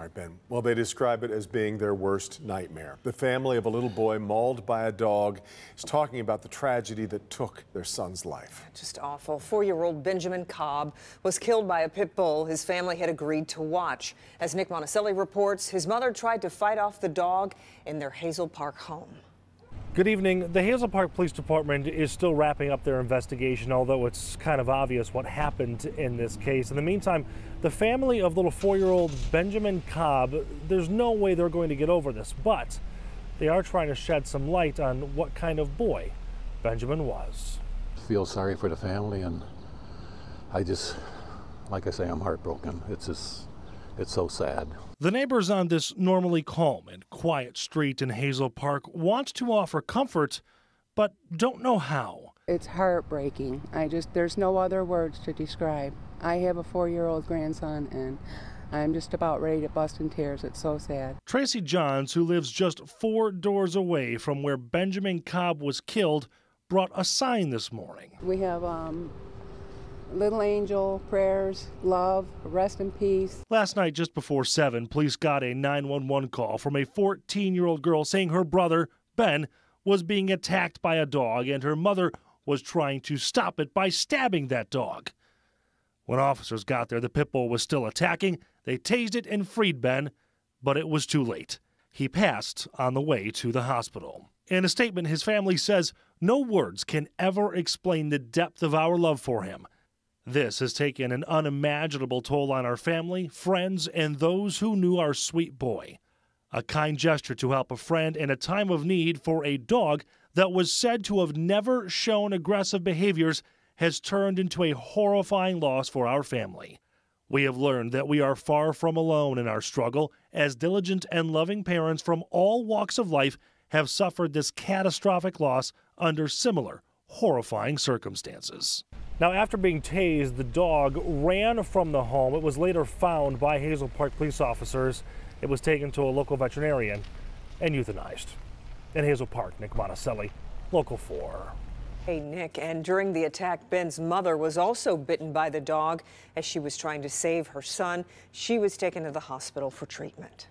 All right, Ben. Well, they describe it as being their worst nightmare. The family of a little boy mauled by a dog is talking about the tragedy that took their son's life. Just awful. Four year old Benjamin Cobb was killed by a pit bull his family had agreed to watch. As Nick Monacelli reports, his mother tried to fight off the dog in their Hazel Park home. Good evening. The Hazel Park Police Department is still wrapping up their investigation, although it's kind of obvious what happened in this case. In the meantime, the family of little four year old Benjamin Cobb, there's no way they're going to get over this, but they are trying to shed some light on what kind of boy Benjamin was. Feel sorry for the family, and I just, like I say, I'm heartbroken. It's just it's so sad. The neighbors on this normally calm and quiet street in Hazel Park want to offer comfort, but don't know how. It's heartbreaking. I just, there's no other words to describe. I have a four year old grandson, and I'm just about ready to bust in tears. It's so sad. Tracy Johns, who lives just four doors away from where Benjamin Cobb was killed, brought a sign this morning. We have um, Little Angel, prayers, love, rest in peace. Last night, just before 7, police got a 911 call from a 14 year old girl saying her brother, Ben, was being attacked by a dog and her mother was trying to stop it by stabbing that dog. When officers got there, the pit bull was still attacking. They tased it and freed Ben, but it was too late. He passed on the way to the hospital. In a statement, his family says no words can ever explain the depth of our love for him. This has taken an unimaginable toll on our family, friends, and those who knew our sweet boy. A kind gesture to help a friend in a time of need for a dog that was said to have never shown aggressive behaviors has turned into a horrifying loss for our family. We have learned that we are far from alone in our struggle, as diligent and loving parents from all walks of life have suffered this catastrophic loss under similar horrifying circumstances. Now, after being tased, the dog ran from the home. It was later found by Hazel Park police officers. It was taken to a local veterinarian and euthanized. In Hazel Park, Nick Monacelli, Local 4. Hey, Nick, and during the attack, Ben's mother was also bitten by the dog as she was trying to save her son. She was taken to the hospital for treatment.